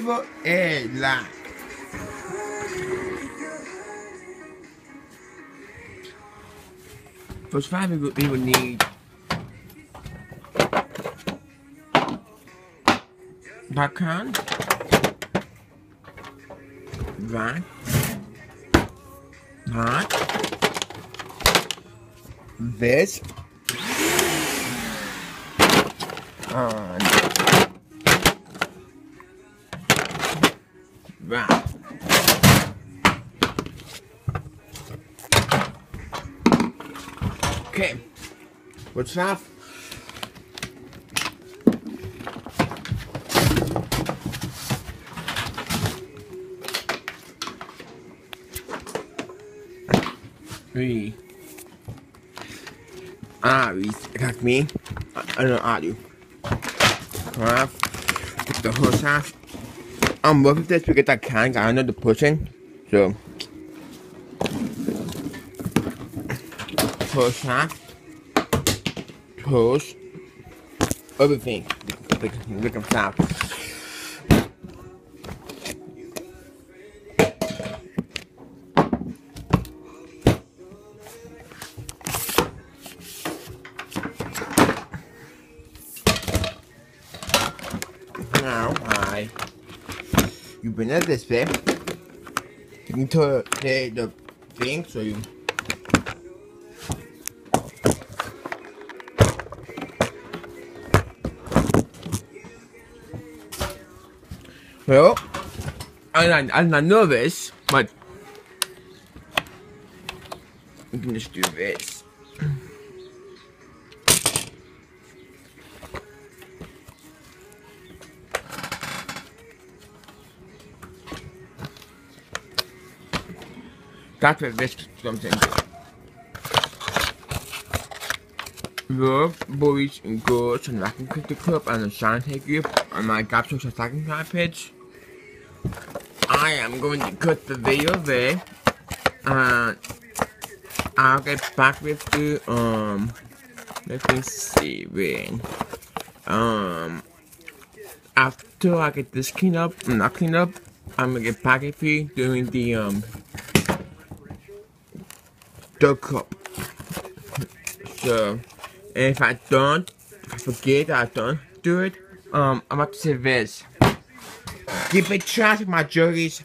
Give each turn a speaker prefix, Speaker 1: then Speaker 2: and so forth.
Speaker 1: Oliver Airline. For five, we would need popcorn, right, hot, this, and right. Okay, what's that? Three. Ah, got me. I don't audio. Crap. Get the hose off. I'm working this to get that can I know the pushing. So push off. Push. Everything. Look at that. Now, I. You bring it this way. You can turn the, the thing so you. Well, I'm not, I'm not nervous, but we can just do this. Where this comes in. Love, boys and girls and Racking Cricket Club and the Shantae Group on my Gap Social Second Card page. I am going to cut the video there and I'll get back with you um let me see when um after I get this cleaned up and not cleaned up I'm gonna get back with you doing the um the cup. So, if I don't, if I forget I don't do it, um, I'm about to say this. Keep it track my juries